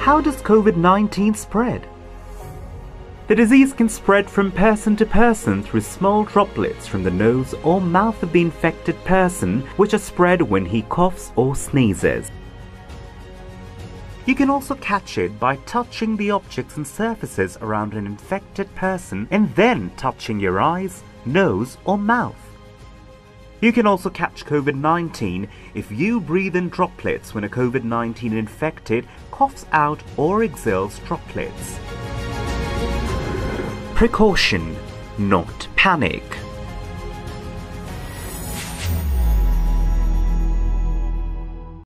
How does COVID 19 spread? The disease can spread from person to person through small droplets from the nose or mouth of the infected person, which are spread when he coughs or sneezes. You can also catch it by touching the objects and surfaces around an infected person and then touching your eyes, nose, or mouth. You can also catch COVID 19 if you breathe in droplets when a COVID 19 infected coughs out or exhales droplets. Precaution, not panic.